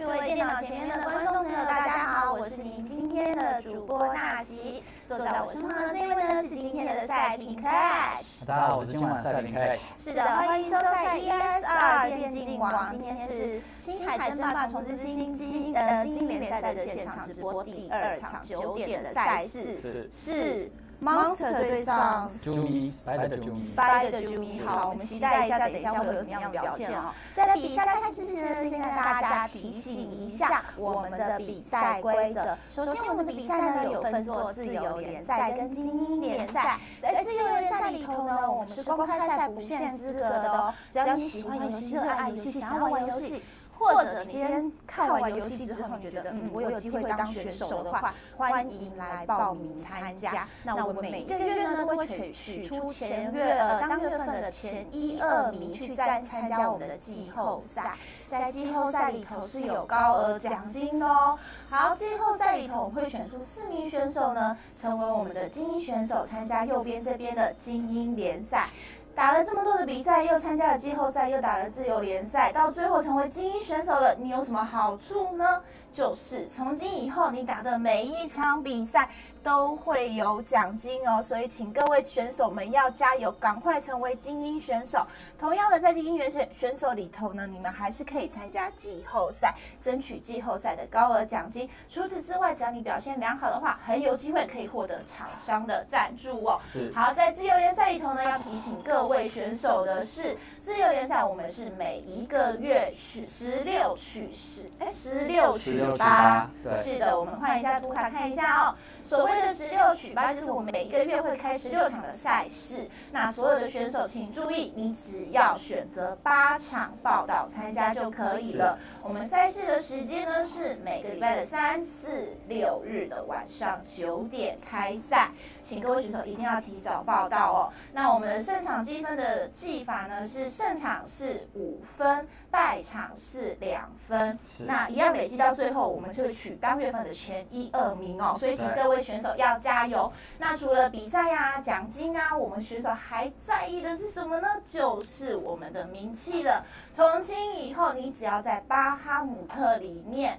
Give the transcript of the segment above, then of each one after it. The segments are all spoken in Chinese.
各位电脑前面的观众朋友，大家好，我是您今天的主播纳西。坐在我身旁的这位呢，是今天的赛评 Clash。大家好，我是今晚赛评 Clash。是的，欢迎收看 ESR 电竞网。今天是星海争霸重置新金呃金联赛的现场直播第二场九点的赛事是。Monster 对上 Jumi，Spider 的 Jumi，Spider 的 Jumi，好，我们期待一下，等一下会有什么样的表现哦。在比赛开始之前呢，先跟大家提醒一下我们的比赛规则。首先，我们的比赛呢有分做自由联赛跟精英联赛。在自由联赛里头呢，我们是公开赛不限资格的哦，只要你喜欢游戏、热爱游戏、想要玩游戏。或者你今天看完游戏之后，你觉得嗯，我有机会当选手的话，欢迎来报名参加。那我们每个月呢都会取取出前月呃当月份的前一二名去再参加我们的季后赛。在季后赛里头是有高额奖金的哦。好，季后赛里头我们会选出四名选手呢，成为我们的精英选手，参加右边这边的精英联赛。打了这么多的比赛，又参加了季后赛，又打了自由联赛，到最后成为精英选手了，你有什么好处呢？就是从今以后，你打的每一场比赛。都会有奖金哦，所以请各位选手们要加油，赶快成为精英选手。同样的，在精英选选手里头呢，你们还是可以参加季后赛，争取季后赛的高额奖金。除此之外，只要你表现良好的话，很有机会可以获得厂商的赞助哦。是。好，在自由联赛里头呢，要提醒各位选手的是，自由联赛我们是每一个月取十六取十，哎，十六取八。是的，我们换一下图卡看一下哦。所谓的十六取八，就是我们每一个月会开十六场的赛事。那所有的选手请注意，你只要选择八场报道参加就可以了。我们赛事的时间呢是每个礼拜的三四六日的晚上九点开赛，请各位选手一定要提早报道哦。那我们的胜场积分的计法呢是胜场是五分。败场是两分，那一样累积到最后，我们就会取当月份的前一二名哦。所以请各位选手要加油。那除了比赛呀、奖金啊，我们选手还在意的是什么呢？就是我们的名气了。从今以后，你只要在巴哈姆特里面，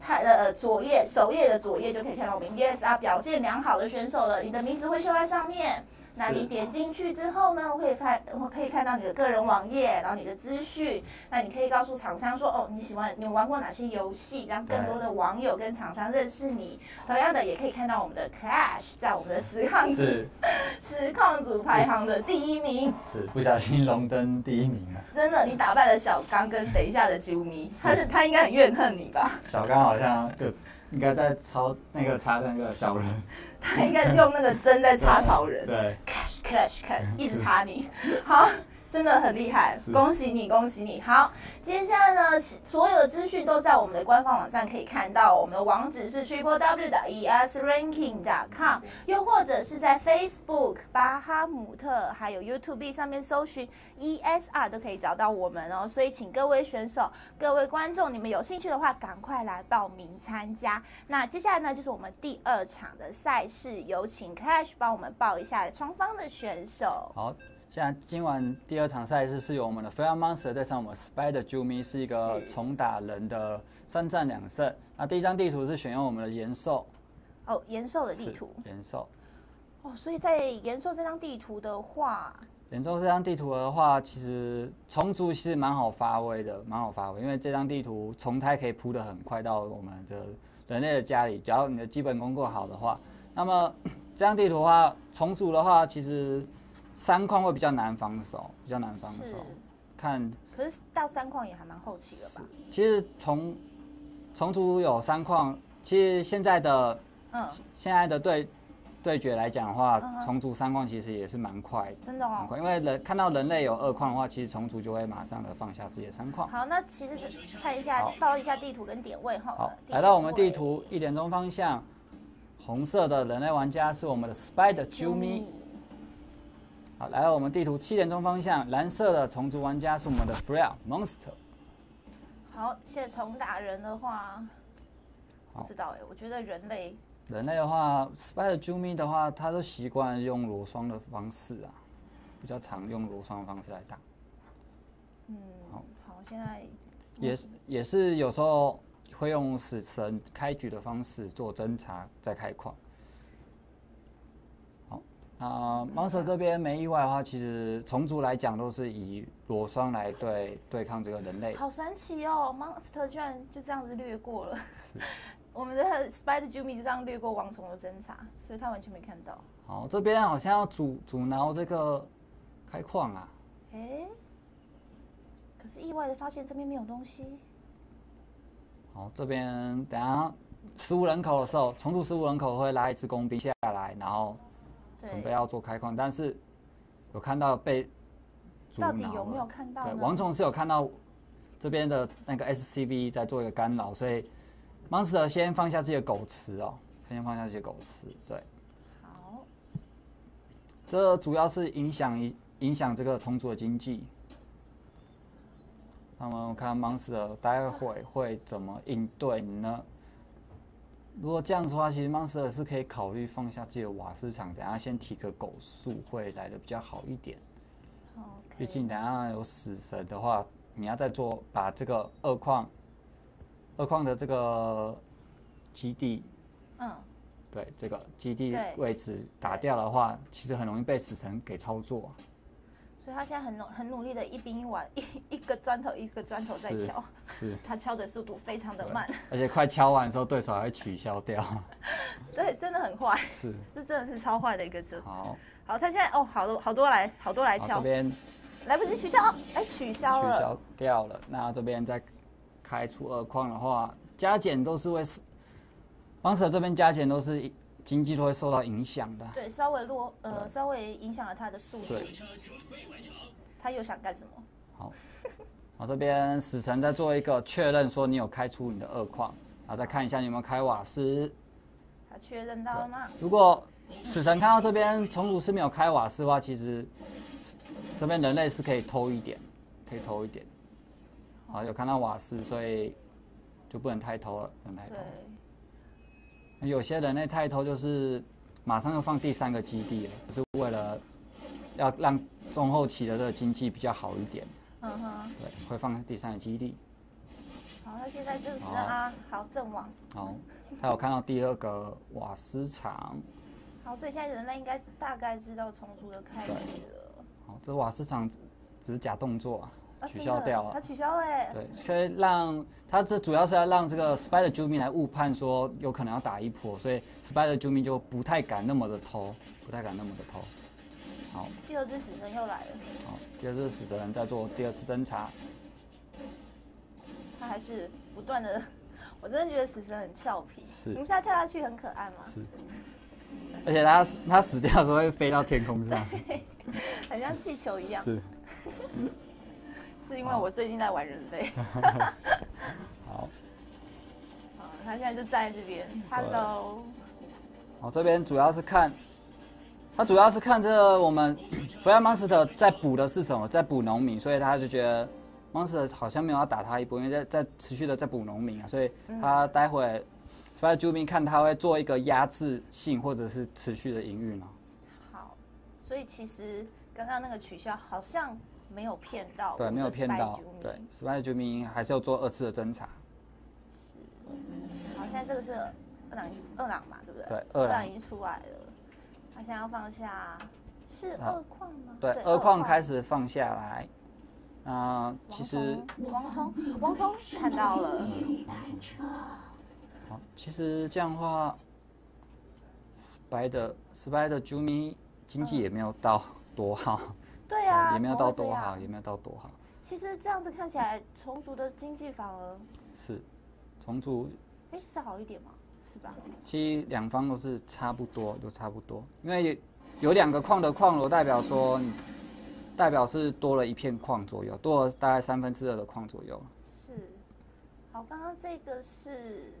他的左页首页的左页就可以看到我们 ESR 表现良好的选手了，你的名字会绣在上面。那你点进去之后呢，可以看，我可以看到你的个人网页，然后你的资讯。那你可以告诉厂商说，哦，你喜欢，你玩过哪些游戏，让更多的网友跟厂商认识你。同样的，也可以看到我们的 Clash 在我们的实况组，实况组排行的第一名。是不小心荣登第一名了。真的，你打败了小刚跟等一下的啾咪，他是他应该很怨恨你吧？小刚好像就应该在抄那个插那个小人。他应该用那个针在插草人，对，cash cash cash，一直插你，好。真的很厉害，恭喜你，恭喜你！好，接下来呢，所有的资讯都在我们的官方网站可以看到，我们的网址是 triple w 的 e s ranking dot com，又或者是在 Facebook 巴哈姆特还有 YouTube 上面搜寻 ESR 都可以找到我们哦。所以，请各位选手、各位观众，你们有兴趣的话，赶快来报名参加。那接下来呢，就是我们第二场的赛事，有请 Cash 帮我们报一下双方的选手。好。现在今晚第二场赛事是由我们的 Fire Monster 对上我们 Spider Jumi，是一个重打人的三战两胜。那第一张地图是选用我们的延寿。哦，延寿的地图。延寿。哦，所以在延寿这张地图的话，延寿这张地图的话，其实重组其实蛮好发挥的，蛮好发挥，因为这张地图重胎可以铺的很快到我们的人类的家里，只要你的基本功够好的话。那么这张地图的话，重组的话，其实。三矿会比较难防守，比较难防守。看，可是到三矿也还蛮后期了吧？其实从重组有三矿，其实现在的嗯现在的对对决来讲的话，重组三矿其实也是蛮快的，真的哦。因为人看到人类有二矿的话，其实重组就会马上的放下自己的三矿。好，那其实看一下报一下地图跟点位哈。好，来到我们地图一点钟方向，红色的人类玩家是我们的 Spider Jumi。好，来到我们地图七点钟方向，蓝色的虫族玩家是我们的 Freya Monster。好，现在重打人的话，不知道哎，我觉得人类。人类的话，Spider Jumi 的话，他都习惯用裸双的方式啊，比较常用裸双的方式来打。嗯，好，好，现在也是也是有时候会用死神开局的方式做侦查再开矿。好，那 Monster 这边没意外的话，其实虫族来讲都是以裸霜来对对抗这个人类。好神奇哦，Monster 居然就这样子略过了。我们的 Spider Jumi 就这样略过王虫的侦查，所以他完全没看到。好，这边好像要阻阻挠这个开矿啊。哎，可是意外的发现这边没有东西。好，这边等下十五人口的时候，重组十五人口会拉一支工兵下来，然后准备要做开矿，但是有看到被阻挠。到底有没有看到？对，王虫是有看到这边的那个 SCV 在做一个干扰，所以 Monster 先放下自己的狗池哦，先放下自己的狗池。对。好。这主要是影响影影响这个重组的经济。那么我看 Monster 待会会怎么应对呢？如果这样子的话，其实 Monster 是可以考虑放下自己的瓦斯厂，等下先提个狗速会来的比较好一点。毕竟等下有死神的话，你要再做把这个二矿二矿的这个基地，嗯，对，这个基地位置打掉的话，其实很容易被死神给操作。所以他现在很努很努力的一兵一瓦一一个砖头一个砖头在敲，是，他敲的速度非常的慢，而且快敲完的时候，对手还会取消掉，对，真的很坏，是，这真的是超坏的一个字。好，好，他现在哦，好多好多来，好多来敲，这边来不及取消，哎，取消了，取消掉了。那这边再开出二矿的话，加减都是会，王者这边加减都是。经济都会受到影响的。对，稍微落，呃，稍微影响了他的速度。他又想干什么？好，好，这边死神在做一个确认，说你有开出你的二矿，然后再看一下你有没有开瓦斯。他确认到了吗？如果死神看到这边重组是没有开瓦斯的话，其实这边人类是可以偷一点，可以偷一点。好，有看到瓦斯，所以就不能太偷了，不能太偷。有些人类太偷，就是马上要放第三个基地了，是为了要让中后期的这个经济比较好一点。嗯哼，对，会放第三个基地。好，他现在就是啊，好阵亡。好，他有看到第二个瓦斯厂。好，所以现在人类应该大概知道重组的开始了。好，这瓦斯厂只是假动作啊。取消掉了，他取消了。对，所以让他这主要是要让这个 Spider Jumi 来误判说有可能要打一波，所以 Spider Jumi 就不太敢那么的偷，不太敢那么的偷。好，第二只死神又来了。好，第二只死神在做第二次侦查。他还是不断的，我真的觉得死神很俏皮。是。你们现在跳下去很可爱吗？是。而且他他死掉的时候会飞到天空上，很像气球一样。是。是因为我最近在玩人类。好。好，他现在就站在这边。Hello。我，这边主要是看，他主要是看这我们 Fire Monster 在补的是什么，在补农民，所以他就觉得 Monster 好像没有要打他一波，因为在在持续的在补农民啊，所以他待会 Fire 居民看他会做一个压制性或者是持续的营运啊。好，所以其实刚刚那个取消好像。没有骗到，对，没有骗到，对，失败的居民还是要做二次的侦查。是，好，现在这个是二郎二郎嘛，对不对？对，二郎已经出来了，他现在要放下，是二矿吗？对，二矿开始放下来。啊，其实王聪，王聪看到了。好，其实这样的话，失败的失败的居民经济也没有到多好。对啊，也没有到多好，也没有到多好。其实这样子看起来，重组的经济反而是重组，哎，是好一点吗？是吧？其实两方都是差不多，都差不多。因为有两个矿的矿罗，代表说，代表是多了一片矿左右，多了大概三分之二的矿左右。是。好，刚刚这个是。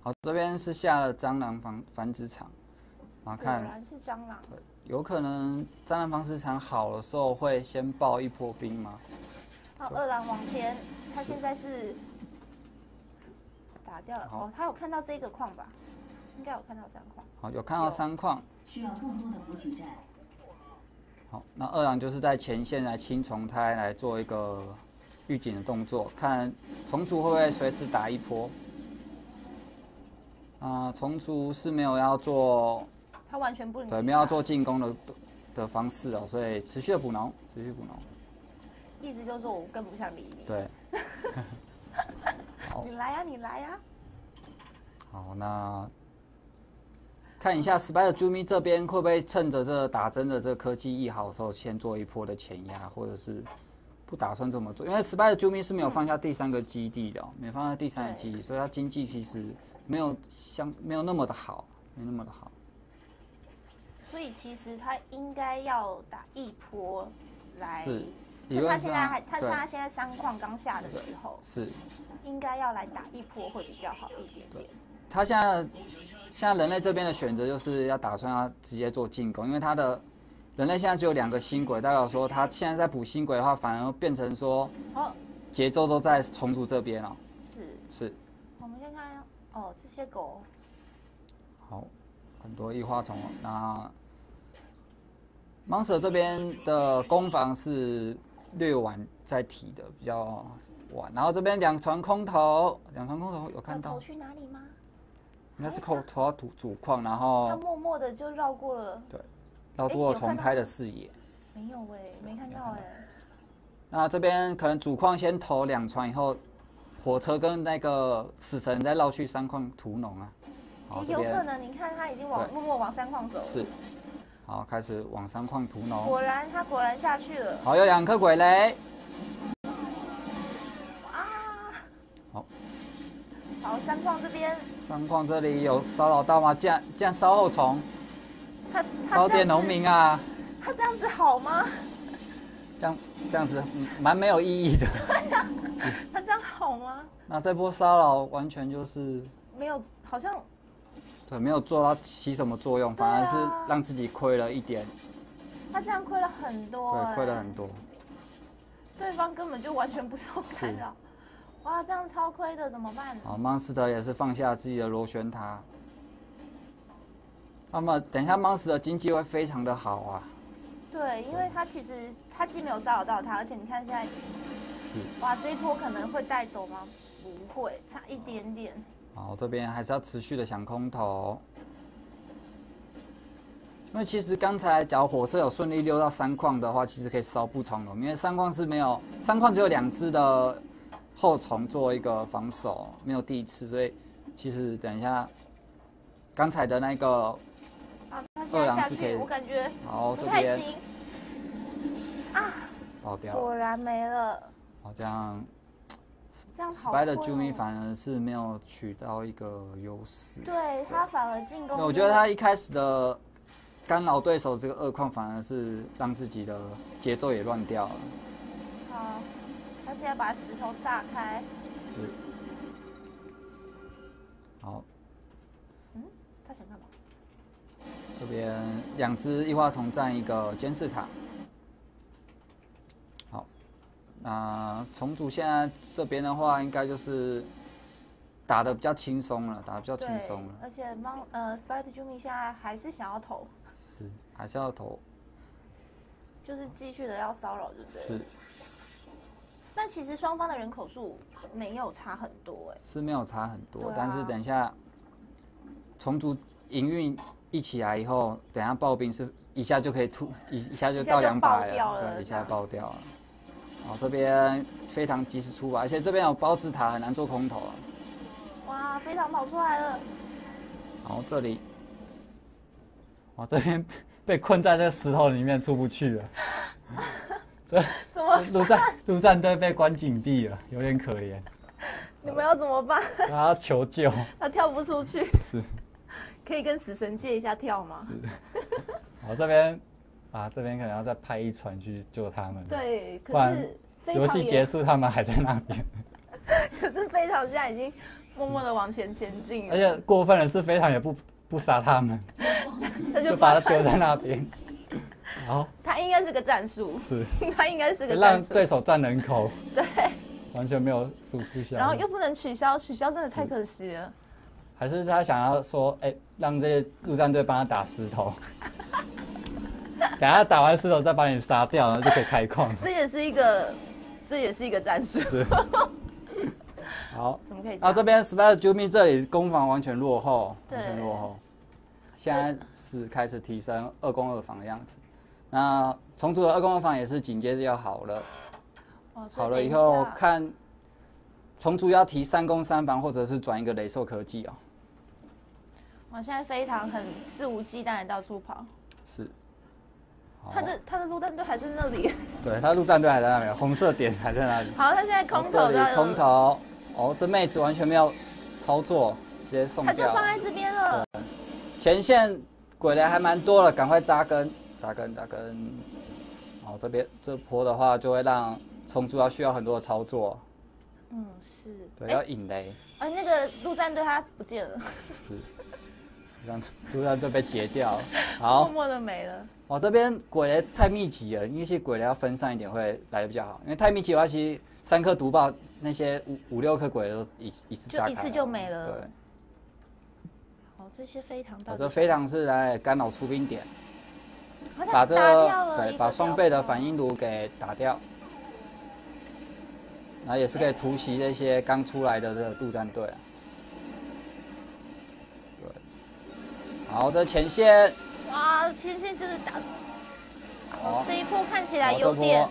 好，这边是下了蟑螂繁繁殖场，然后看。果然是蟑螂。有可能蟑螂防市场好的时候会先爆一波兵吗？好，二郎往前，他现在是打掉了。哦，他有看到这个矿吧？应该有看到三矿。好，有看到三矿。需要更多的补给站。好，那二郎就是在前线来清虫胎来做一个预警的动作，看虫族会不会随时打一波。啊，虫族是没有要做，他完全不对，没有要做进攻的的方式哦，所以持续的补农，持续补农。意思就是说我更不想理你。对。你来呀，你来呀。好，那看一下 Spider Jumi 这边会不会趁着这打针的这个科技一好的时候，先做一波的前压，或者是不打算这么做？因为 Spider Jumi 是没有放下第三个基地的，没放下第三个基地，所以他经济其实没有相没有那么的好，没那么的好。所以其实他应该要打一波来。是。他现在还，他他现在三矿刚下的时候，是应该要来打一波会比较好一点点。他现在现在人类这边的选择就是要打算要直接做进攻，因为他的人类现在只有两个新轨，代表说他现在在补新轨的话，反而变成说，哦，节奏都在虫族这边哦。是是。我们先看哦，这些狗。好，很多异花虫。那 Monster 这边的攻防是。略晚在提的比较晚，然后这边两船空投，两船空投有看到。投去哪里吗？应该是空投到主主矿，然后。他默默的就绕过了。对，绕过了重开的视野。没有哎，没看到哎。那这边可能主矿先投两船，以后火车跟那个死神再绕去三矿屠农啊。有可能，你看他已经往默默往三矿走了。是。好，开始往三矿屠农。果然，他果然下去了。好，有两颗鬼雷。啊！好，好，三矿这边。三矿这里有骚扰到吗？这样这样烧后虫。他烧点农民啊。他这样子好吗？这样这样子蛮没有意义的。对呀。他这样好吗？那这波骚扰完全就是没有，好像。对，没有做到起什么作用，反而是让自己亏了一点。他这样亏了很多，对，亏了很多。对方根本就完全不受干扰。哇，这样超亏的，怎么办？好，芒斯特也是放下自己的螺旋塔。那么，等一下，芒斯的经济会非常的好啊。对，因为他其实他既没有骚扰到他，而且你看现在，是哇，这一波可能会带走吗？不会，差一点点。好，这边还是要持续的想空投，因为其实刚才假如火车有顺利溜到三矿的话，其实可以烧不重龙，因为三矿是没有三矿只有两只的后虫做一个防守，没有第一次，所以其实等一下刚才的那个二郎是可以，我感觉好这边啊，爆掉，果然没了，好这样。Spider Jumi 反而是没有取到一个优势，对他反而进攻。我觉得他一开始的干扰对手这个二矿，反而是让自己的节奏也乱掉了。好，他现在把石头炸开。是。好。嗯，他想干嘛？这边两只异花虫占一个监视塔。那重组现在这边的话，应该就是打的比较轻松了，打的比较轻松了。而且猫呃，Spider Jumi 现在还是想要投，是还是要投，就是继续的要骚扰，对不对？是。但其实双方的人口数没有差很多，哎，是没有差很多，但是等一下重组营运一起来以后，等下爆兵是一下就可以突一一下就到两百了，对，一下爆掉了。好，这边非常及时出发，而且这边有包子塔，很难做空投啊。哇，非常跑出来了。好，这里，哇，这边被困在这石头里面出不去了。这怎么？陆战陆战队被关紧闭了，有点可怜。你们要怎么办？他 要求救。他跳不出去。是。可以跟死神借一下跳吗？是。好，这边。啊，这边可能要再派一船去救他们。对，可是游戏结束，他们还在那边。可是飞常现在已经默默的往前前进。而且过分的是，飞常也不不杀他们，他就把他丢在那边。好，他应该是个战术。是，他应该是个让对手占人口。对，完全没有输出下。然后又不能取消，取消真的太可惜了。还是他想要说，哎，让这些陆战队帮他打石头。等下打完石头再把你杀掉，然后就可以开矿。这也是一个这也是一个战术。是。好，怎么可以？啊，这边 Spider Jumi 这里攻防完全落后，完全落后。现在是开始提升二攻二防的样子。那重组的二攻二防也是紧接着要好了。好了以后看重组要提三攻三防，或者是转一个雷兽科技哦。我，现在非常很肆无忌惮的到处跑。是。他的他的陆战队还在那里。对，他陆战队还在那里，红色点还在那里。好，他现在空投的。空投。哦，这妹子完全没有操作，直接送掉。他就放在这边了。前线鬼雷还蛮多了，赶快扎根，扎根，扎根。哦，这边这波的话就会让冲出要需要很多的操作。嗯，是。对，要引雷。啊，那个陆战队他不见了。是。让陆战队被截掉。好。默默的没了。哦，这边鬼雷太密集了，因为其实鬼雷要分散一点会来的比较好，因为太密集的话，其实三颗毒爆。那些五五六颗鬼都一一次就一次就没了。对。好，这些飞糖我这飞糖是来干扰出兵点，把这个对把双倍的反应炉给打掉，然后也是可以突袭这些刚出来的这个陆战队。对。好，这前线。哇，前线真的打。哦。这一波看起来有点。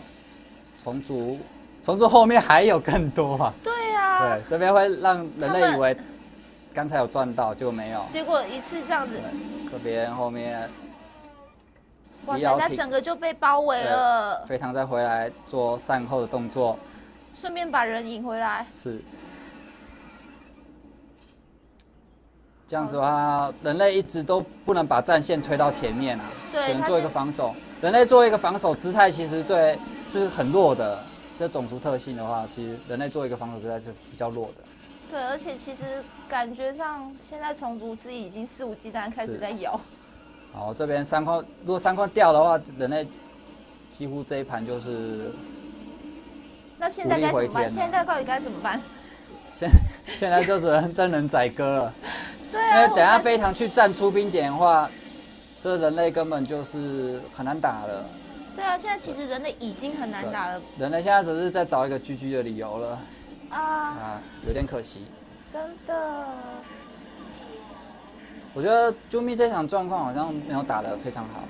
重组。从这后面还有更多啊！对啊，对，这边会让人类以为刚才有赚到，结果没有。结果一次这样子，这边后面，哇塞，他整个就被包围了。非常再回来做善后的动作，顺便把人引回来。是，这样子的话，人类一直都不能把战线推到前面啊，只能做一个防守。人类做一个防守姿态，其实对是很弱的。这种族特性的话，其实人类做一个防守姿态是比较弱的。对，而且其实感觉上现在虫族是已经肆无忌惮开始在咬。好，这边三块，如果三块掉的话，人类几乎这一盘就是。那现在该怎么办？现在到底该怎么办？现现在就只能真人宰割了。对啊。因为等下非常去站出兵点的话，这人类根本就是很难打了。对啊，现在其实人类已经很难打了。人类现在只是在找一个狙狙的理由了。啊。啊，有点可惜。真的。我觉得 Jumi 这场状况好像没有打得非常好。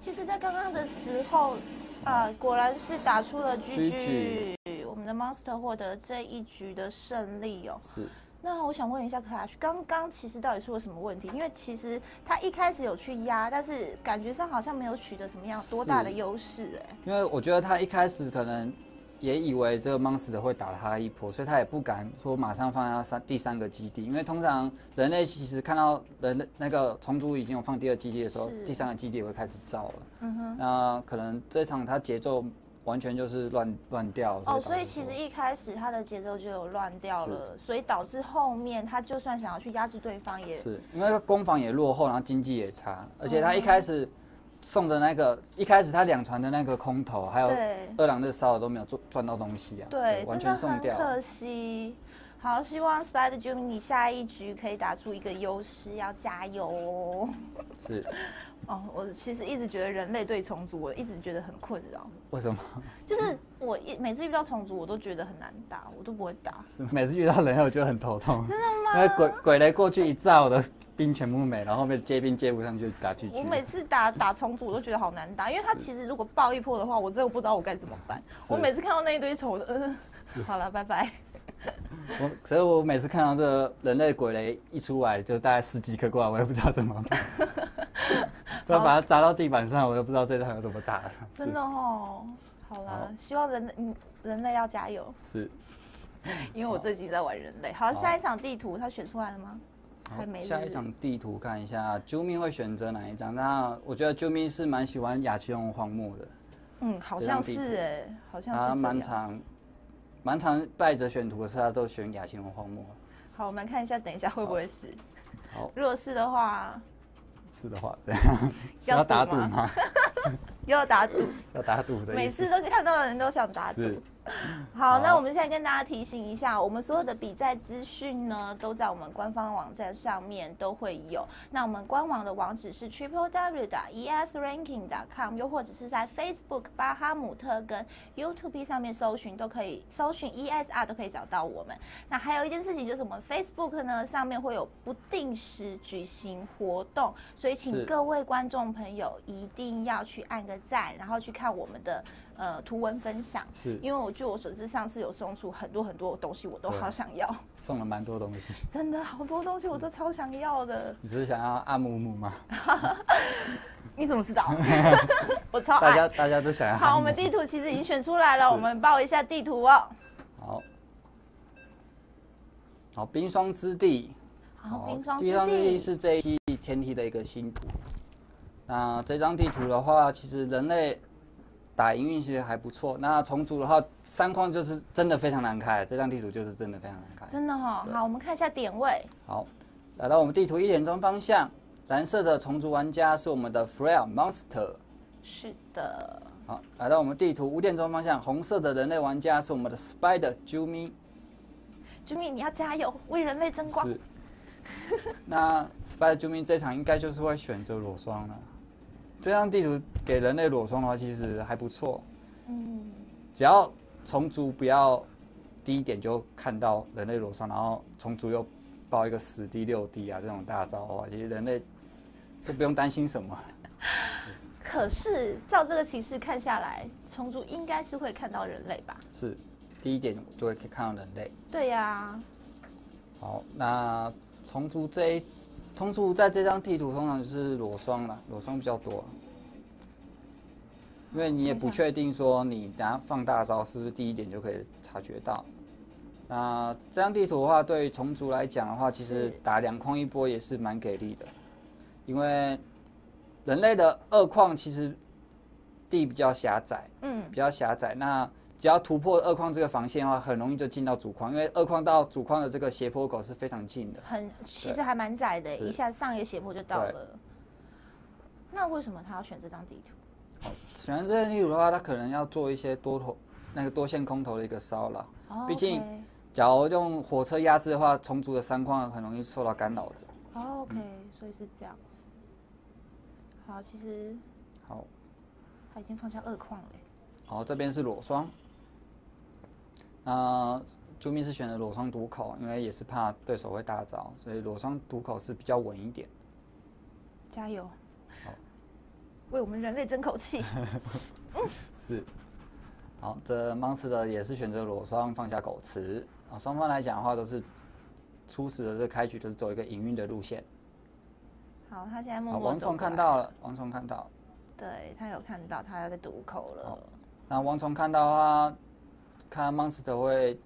其实，在刚刚的时候，啊，果然是打出了狙狙我们的 Monster 获得这一局的胜利哦。是。那我想问一下 Clash，刚刚其实到底出了什么问题？因为其实他一开始有去压，但是感觉上好像没有取得什么样多大的优势哎。因为我觉得他一开始可能也以为这个 Monster 会打他一波，所以他也不敢说马上放下三第三个基地。因为通常人类其实看到人类那个虫族已经有放第二基地的时候，第三个基地也会开始造了。嗯哼。那可能这场他节奏。完全就是乱乱掉哦，所以其实一开始他的节奏就有乱掉了，所以导致后面他就算想要去压制对方，也是因为攻防也落后，然后经济也差，而且他一开始送的那个一开始他两船的那个空投，还有二郎的骚都没有赚赚到东西啊，对，完全送掉，可惜。好，希望 Spider Jimmy 你下一局可以打出一个优势，要加油哦。是。哦，我其实一直觉得人类对虫族，我一直觉得很困扰。为什么？就是我一每次遇到虫族，我都觉得很难打，我都不会打。是每次遇到人类，我就很头痛。真的吗？因为鬼鬼雷过去一炸，我的兵全部没，然后后面接兵接不上去，打狙我每次打打虫族，我都觉得好难打，因为他其实如果爆一波的话，我真的不知道我该怎么办。我每次看到那一堆虫，嗯，好了，拜拜。我所以，我每次看到这个人类鬼雷一出来，就大概十几颗过来，我也不知道怎么办。要把它砸到地板上，我都不知道这场要怎么打。真的哦，好了，希望人嗯人类要加油。是，因为我最近在玩人类。好，下一场地图他选出来了吗？还没。下一场地图看一下，Jumi 会选择哪一张？那我觉得 Jumi 是蛮喜欢雅奇龙荒漠的。嗯，好像是哎，好像是。他蛮常。蛮常败者选图的时候，他都选亚青龙荒漠。好，我们看一下，等一下会不会是？好，如果是的话，是的话，这样要打赌吗？要打赌，要打赌的。每次都看到的人都想打赌。好，那我们现在跟大家提醒一下，我们所有的比赛资讯呢，都在我们官方网站上面都会有。那我们官网的网址是 triple w 的 esranking.com，又或者是在 Facebook 巴哈姆特跟 YouTube 上面搜寻，都可以搜寻 ESR 都可以找到我们。那还有一件事情就是，我们 Facebook 呢上面会有不定时举行活动，所以请各位观众朋友一定要去按个赞，然后去看我们的。呃，图文分享是，因为我据我所知，上次有送出很多很多东西，我都好想要。送了蛮多东西，真的好多东西，我都超想要的。你是想要阿木木吗？你怎么知道？我超爱。大家大家都想要。好，我们地图其实已经选出来了，我们报一下地图哦。好，好，冰霜之地。好，冰霜之地是这一期天梯的一个新图。那这张地图的话，其实人类。打营运其实还不错。那重组的话，三框就是真的非常难开。这张地图就是真的非常难开。真的哈，好，我们看一下点位。好，来到我们地图一点钟方向，蓝色的重组玩家是我们的 Frail Monster。是的。好，来到我们地图五点钟方向，红色的人类玩家是我们的 Spider Jumi。Jumi，你要加油，为人类争光。是。那 Spider Jumi 这场应该就是会选择裸双了。这张地图给人类裸双的话，其实还不错。嗯，只要虫族不要第一点就看到人类裸双，然后虫族又爆一个十 D 六 D 啊这种大招的话，其实人类都不用担心什么。可是照这个形势看下来，虫族应该是会看到人类吧？是，第一点就会可以看到人类。对呀。好，那虫族这一虫族在这张地图通常就是裸双了，裸双比较多，因为你也不确定说你等下放大招是不是第一点就可以察觉到。那这张地图的话，对于虫族来讲的话，其实打两框一波也是蛮给力的，因为人类的二矿其实地比较狭窄，嗯，比较狭窄，那。只要突破二矿这个防线的话，很容易就进到主框，因为二矿到主框的这个斜坡口是非常近的。很，其实还蛮窄的，一下上一个斜坡就到了。那为什么他要选这张地图？好，选这张地图的话，他可能要做一些多头那个多线空头的一个骚扰。哦。毕竟，假如用火车压制的话，重组的三框很容易受到干扰的。哦，OK，所以是这样子。好，其实好，他已经放下二矿了。好，这边是裸双。那朱密是选择裸双毒口，因为也是怕对手会大招，所以裸双毒口是比较稳一点。加油！好，为我们人类争口气。是。好，这 monster 也是选择裸双放下狗池啊。双方来讲的话，都是初始的这开局就是走一个营运的路线。好，他现在默默王虫看到了，王虫看到。对他有看到，他要在堵口了。那王虫看到的话。看 monster 会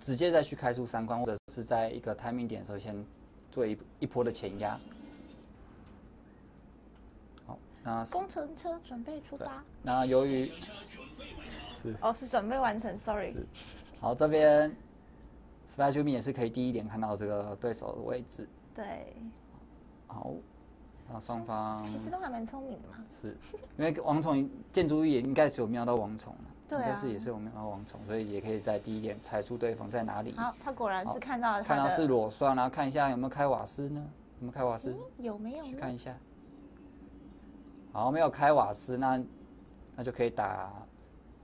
直接再去开出三关，或者是在一个 timing 点的时候先做一一波的前压。好，那工程车准备出发。那由于是哦，是准备完成，sorry。好，这边 special me 也是可以第一点看到这个对手的位置。对。好，那双方其实都还蛮聪明的嘛。是因为王虫建筑也应该是有瞄到王虫应该是也是我们要王虫，所以也可以在第一点猜出对方在哪里。好，他果然是看到了，看到是裸刷，然后看一下有没有开瓦斯呢？有没有开瓦斯？有没有？去看一下。好，没有开瓦斯，那那就可以打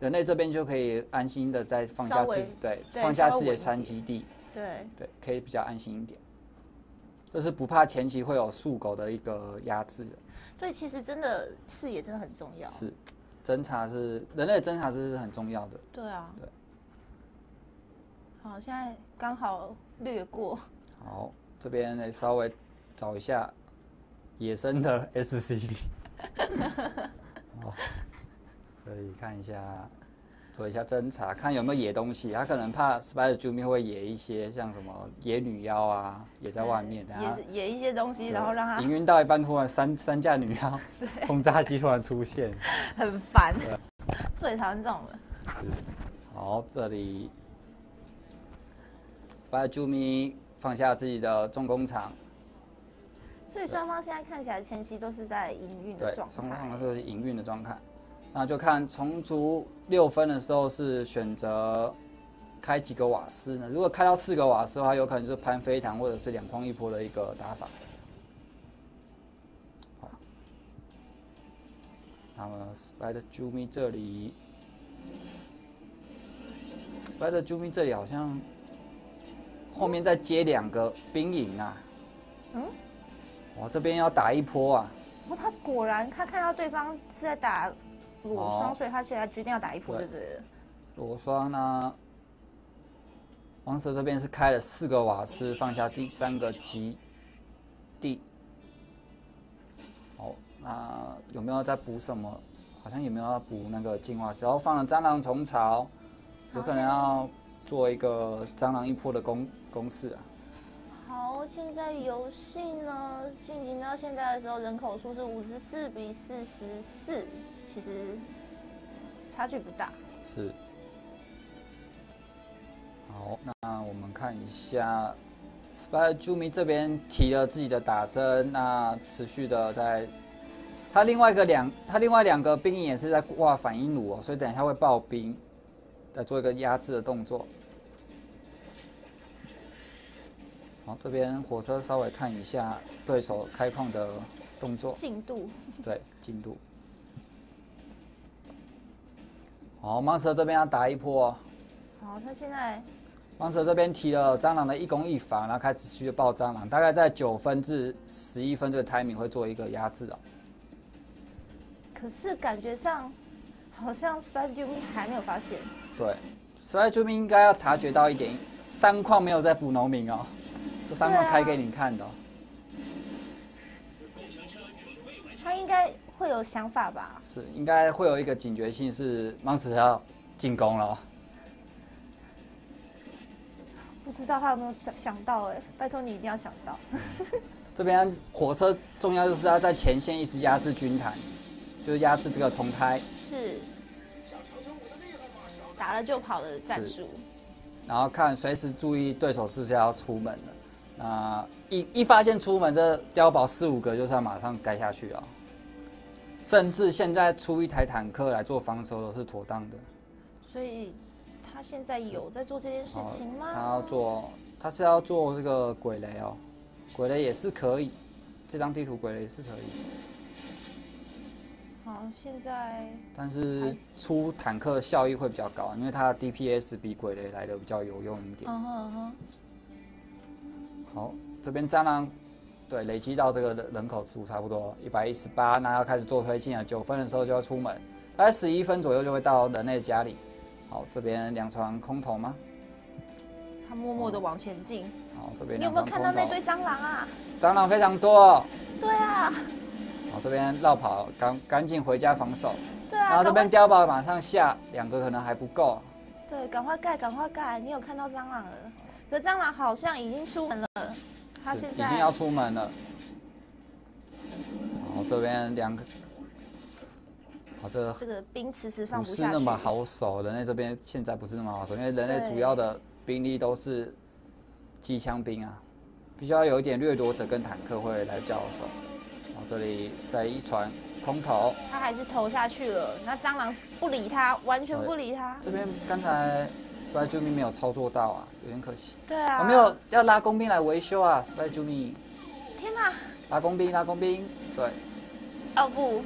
人类这边就可以安心的再放下自对放下自己的三基地。对对，可以比较安心一点，就是不怕前期会有树狗的一个压制的。所以其实真的视野真的很重要。是。侦查是人类侦查是是很重要的。对啊。对。好，现在刚好略过。好，这边来稍微找一下野生的 SCP。好，所以看一下。做一下侦查，看有没有野东西。他可能怕 Spider Jumi 会野一些，像什么野女妖啊，也在外面。野野一些东西，然后让他营运到一半，突然三三架女妖轰炸机突然出现，很烦。最讨厌这种了。是。好，这里 Spider Jumi 放下自己的重工厂。所以双方现在看起来前期都是在营运的状态。对，双方都是营运的状态。那就看虫族六分的时候是选择开几个瓦斯呢？如果开到四个瓦斯的话，有可能是攀飞弹或者是两框一波的一个打法。好，那么 Spider Jumi 这里，Spider Jumi 这里好像后面再接两个兵营啊。嗯。哇，这边要打一波啊！哦，他果然他看到对方是在打裸双，所以他现在决定要打一波，对不对？裸霜呢？王蛇这边是开了四个瓦斯，放下第三个基地。好，那有没有在补什么？好像也没有要补那个进化石，然后放了蟑螂虫巢，有可能要做一个蟑螂一波的攻攻势啊。好，现在游戏呢进行到现在的时候，人口数是五十四比四十四，其实差距不大。是。好，那我们看一下，Spy Jumi 这边提了自己的打针，那持续的在，他另外一个两，他另外两个兵营也是在挂反应炉哦，所以等一下会爆兵，再做一个压制的动作。好，这边火车稍微看一下对手开矿的动作进度，对进度。好，Monster 这边要打一波哦。好，他现在，Monster 这边提了蟑螂的一攻一防，然后开始持续爆蟑螂，大概在九分至十一分这个 timing 会做一个压制哦。可是感觉上，好像 Spy j u m i 还没有发现。对，Spy j u m i 应该要察觉到一点，三矿没有在补农民哦。这三矿开给你看的，他应该会有想法吧？是，应该会有一个警觉性，是 Monster 要进攻了。不知道他有没有想到？哎，拜托你一定要想到。这边火车重要就是要在前线一直压制军团，就是压制这个重胎。是。打了就跑的战术。然后看随时注意对手是不是要出门了。那一一发现出门，这碉堡四五个就是要马上盖下去啊！甚至现在出一台坦克来做防守都是妥当的。所以他现在有在做这件事情吗？他要做，他是要做这个鬼雷哦，鬼雷也是可以，这张地图鬼雷是可以。好，现在。但是出坦克效益会比较高，因为它的 DPS 比鬼雷来的比较有用一点。嗯哼嗯哼。好，这边蟑螂，对，累积到这个人人口数差不多一百一十八，那要开始做推进了。九分的时候就要出门，大概十一分左右就会到人类家里。好，这边两床空投吗？他默默的往前进。好，这边你有没有看到那堆蟑螂啊？蟑螂非常多。对啊。好，这边绕跑，赶赶紧回家防守。对啊。然后这边碉堡马上下，两个可能还不够。对，赶快盖，赶快盖！你有看到蟑螂了？可蟑螂好像已经出门了，他现在已经要出门了。然后，这边两个，好，这个这个兵迟迟放不下不是那么好守，人类这边现在不是那么好守，因为人类主要的兵力都是机枪兵啊，必须要有一点掠夺者跟坦克会来交手。然后，这里再一传空投，他还是投下去了。那蟑螂不理他，完全不理他。这边刚才。Spy Jumi 没有操作到啊，有点可惜。对啊，我没有要拉工兵来维修啊，Spy Jumi。天哪！拉工兵，拉工兵，对。哦不，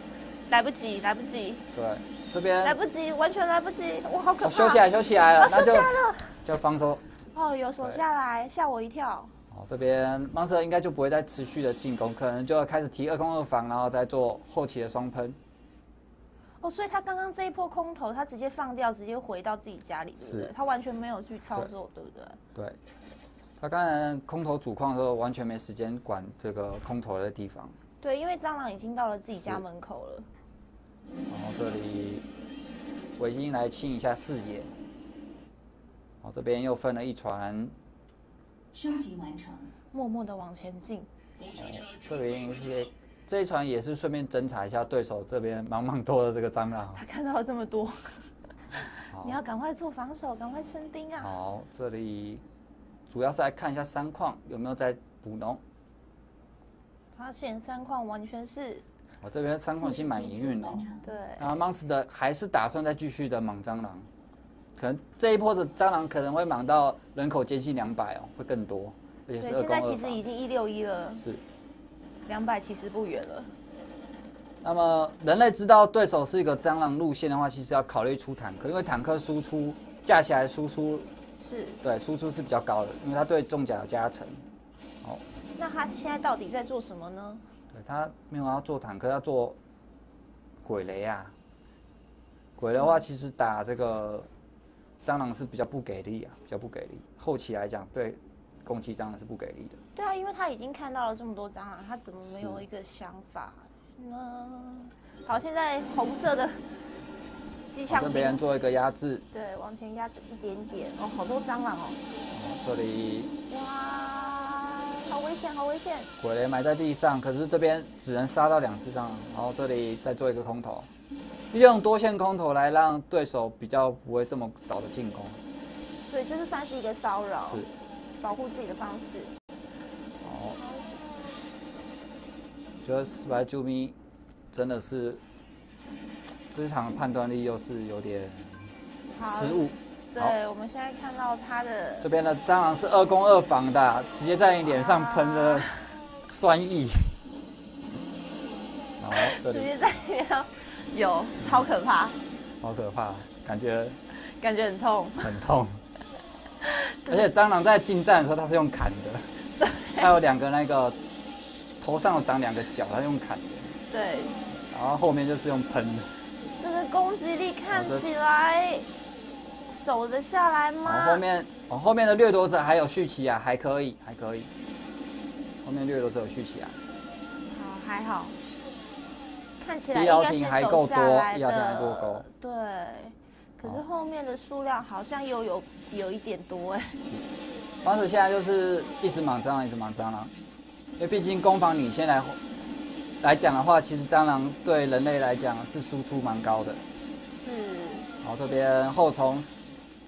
来不及，来不及。对，这边来不及，完全来不及，我好可怕。休息来，休息来了，休息来了，就放手。哦，有手下来，吓我一跳。哦，这边 Monster 应该就不会再持续的进攻，可能就要开始提二攻二防，然后再做后期的双喷。哦，所以他刚刚这一波空投，他直接放掉，直接回到自己家里，对不对？他完全没有去操作，对不对？对，他刚才空投主矿的时候，完全没时间管这个空投的地方。对，因为蟑螂已经到了自己家门口了。然后这里围巾来清一下视野。好，这边又分了一船。升级完成。默默的往前进。这边一些。这一船也是顺便侦查一下对手这边茫茫多的这个蟑螂。他看到了这么多，你要赶快做防守，赶快升兵啊！好，这里主要是来看一下三矿有没有在补农。发现三矿完全是我这边三矿已经蛮营运了。对。然后 Monster 还是打算再继续的莽蟑螂，可能这一波的蟑螂可能会莽到人口接近两百哦，会更多，而且是二现在其实已经一六一了。是。两百其实不远了。那么人类知道对手是一个蟑螂路线的话，其实要考虑出坦克，因为坦克输出架起来输出是对输出是比较高的，因为它对重甲有加成。好，那他现在到底在做什么呢？对他没有要做坦克，要做鬼雷啊。鬼的话，其实打这个蟑螂是比较不给力啊，比较不给力。后期来讲，对攻击蟑螂是不给力的。对啊，因为他已经看到了这么多蟑螂，他怎么没有一个想法？呢？好，现在红色的机枪跟别人做一个压制。对，往前压一点点。哦，好多蟑螂哦。这里。哇，好危险，好危险！鬼雷埋在地上，可是这边只能杀到两只蟑螂。然后这里再做一个空投，利用多线空投来让对手比较不会这么早的进攻。对，就是算是一个骚扰，是保护自己的方式。觉得失败救命真的是这场判断力又是有点失误。对，我们现在看到他的这边的蟑螂是二攻二防的，直接在你脸上喷了酸液。好，这里直接在脸上有，超可怕，好可怕，感觉感觉很痛，很痛。而且蟑螂在近战的时候，它是用砍的，它有两个那个。头上有长两个角，它用砍的。对。然后后面就是用喷的。这个攻击力看起来守得下来吗？后面，哦，后面的掠夺者还有续期啊，还可以，还可以。后面掠夺者有续期啊。好，还好。看起来应该是守下来的。对。可是后面的数量好像又有有一点多哎。房子现在就是一直莽蟑螂，一直莽蟑螂。因为毕竟攻防领先来来讲的话，其实蟑螂对人类来讲是输出蛮高的。是。然后这边后虫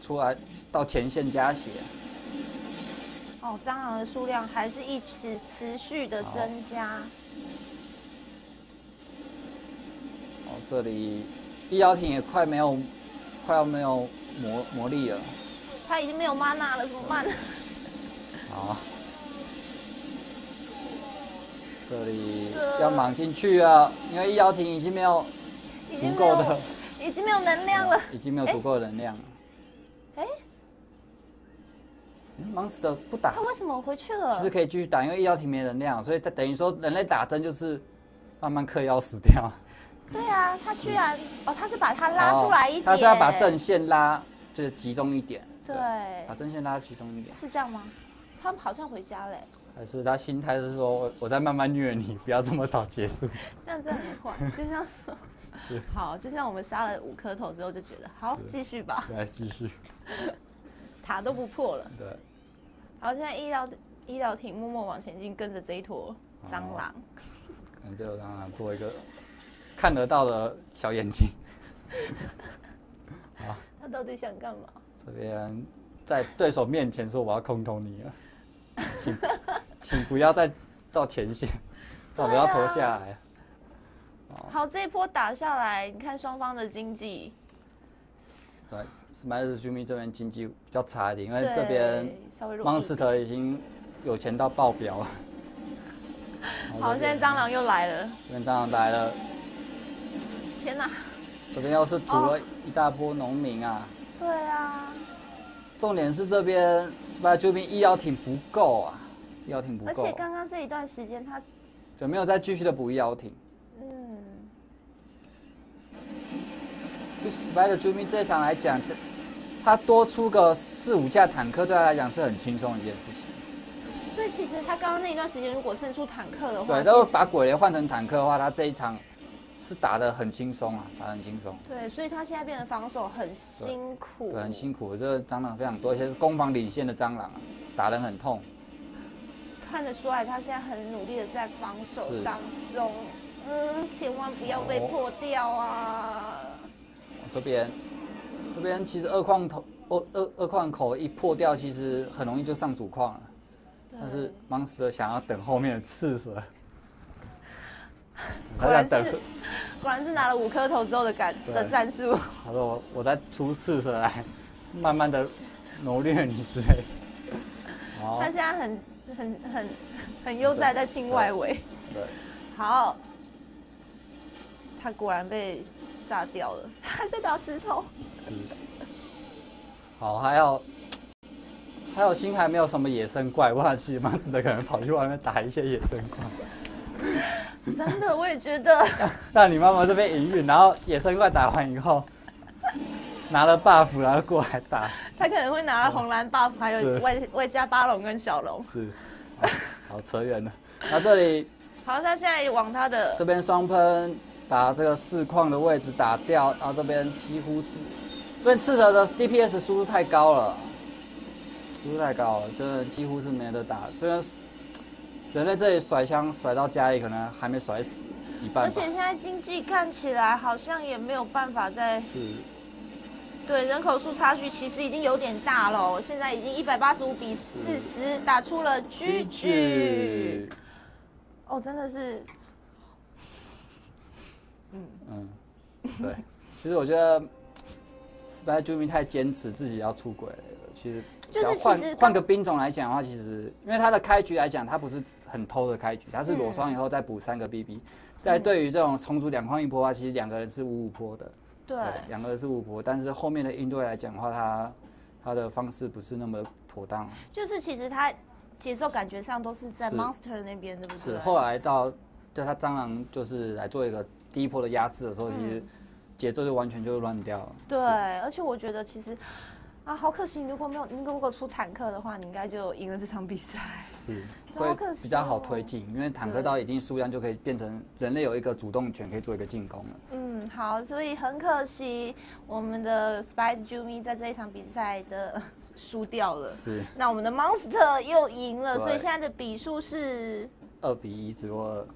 出来到前线加血。哦，蟑螂的数量还是一直持续的增加。哦，这里医疗艇也快没有，快要没有魔魔力了。他已经没有 mana 了，怎么办？好。这里要莽进去啊，因为医疗亭已经没有足够的，已经没有能量了，已经没有足够的能量了。哎，monster 不打，他为什么回去了？其实可以继续打，因为医疗艇没能量，所以他等于说人类打针就是慢慢嗑药死掉。对啊，他居然哦，他是把他拉出来一点，他是要把阵线拉就是集中一点，对，把阵线拉集中一点，是这样吗？他们好像回家嘞。还是他心态是说，我我在慢慢虐你，不要这么早结束。这样子很快，就像是好，就像我们杀了五颗头之后就觉得好，继续吧。来，继续。塔都不破了。对。然后现在医疗医疗艇默默往前进，跟着这一坨蟑螂。跟这个蟑螂做一个看得到的小眼睛。啊。他到底想干嘛？这边在对手面前说我要空投你了。请，请不要再到前线，我们要投下来。好，这一波打下来，你看双方的经济。对，Smash 居民这边经济比较差一点，因为这边 Monster 已经有钱到爆表了。好，现在蟑螂又来了。这边蟑螂来了。天哪！这边又是屠了一大波农民啊。对啊。重点是这边 Spy 救兵医疗艇不够啊，医疗艇不够。而且刚刚这一段时间他，对没有再继续的补医疗艇。嗯。就 Spy 的救兵这一场来讲，这他多出个四五架坦克，对他来讲是很轻松的一件事情。所以其实他刚刚那一段时间，如果胜出坦克的话，对，都把鬼雷换成坦克的话，他这一场。是打得很轻松啊，打很轻松。对，所以他现在变得防守很辛苦。对，很辛苦。这个蟑螂非常多，而且是攻防领先的蟑螂啊，打人很痛。看得出来，他现在很努力的在防守当中。嗯，千万不要被破掉啊！这边，这边其实二矿头，二二二矿口一破掉，其实很容易就上主矿了。但是 monster 想要等后面的刺蛇。果然是果然是拿了五颗头之后的感的战术。他说我我在出赤色来，慢慢的谋略你之类。他现在很很很很悠哉在清外围。对。好。他果然被炸掉了，他在打石头。好，还有还有新还没有什么野生怪，忘记马斯的可能跑去外面打一些野生怪。真的，我也觉得。那你妈妈这边营运，然后野生怪打完以后，拿了 buff 然后过来打。他可能会拿了红蓝 buff，还有外外加巴龙跟小龙。是。好扯远了。那这里。好，他现在往他的这边双喷。把这个四矿的位置打掉，然后这边几乎是，这边刺蛇的 DPS 输入太高了，输入太高了，真的几乎是没得打。这边人在这里甩枪甩到家里，可能还没甩死一半。而且现在经济看起来好像也没有办法再。是。对，人口数差距其实已经有点大了，现在已经一百八十五比四十，打出了 GG。哦，真的是。嗯对，其实我觉得 Spy Jumi 太坚持自己要出轨了。其实，就是换换个兵种来讲的话，其实因为他的开局来讲，他不是很偷的开局，他是裸双以后再补三个 BB。在对于这种重组两框一波的话，其实两个人是五五波的。对，两个人是五波，但是后面的应对来讲的话，他他的方式不是那么妥当。就是其实他节奏感觉上都是在 Monster 那边，对不对？是，后来到对他蟑螂就是来做一个。第一波的压制的时候，其实节奏就完全就乱掉了。对，而且我觉得其实啊，好可惜，如果没有你如果出坦克的话，你应该就赢了这场比赛。是，会比较好推进，因为坦克到一定数量就可以变成人类有一个主动权，可以做一个进攻了。嗯，好，所以很可惜，我们的 Spider Jumi 在这一场比赛的 输掉了。是，那我们的 Monster 又赢了，所以现在的比数是二比一，只不过。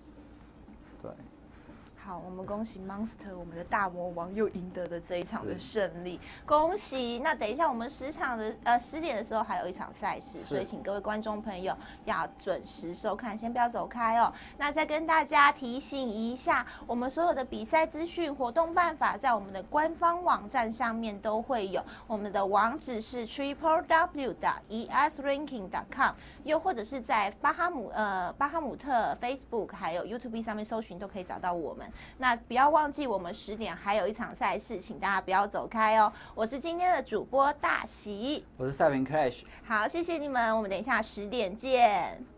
好，我们恭喜 Monster，我们的大魔王又赢得了这一场的胜利，恭喜！那等一下我们十场的呃十点的时候还有一场赛事，所以请各位观众朋友要准时收看，先不要走开哦。那再跟大家提醒一下，我们所有的比赛资讯、活动办法在我们的官方网站上面都会有，我们的网址是 triple w 的 e s ranking dot com，又或者是在巴哈姆呃巴哈姆特 Facebook 还有 YouTube 上面搜寻都可以找到我们。那不要忘记，我们十点还有一场赛事，请大家不要走开哦。我是今天的主播大喜，我是赛明 Crash，好，谢谢你们，我们等一下十点见。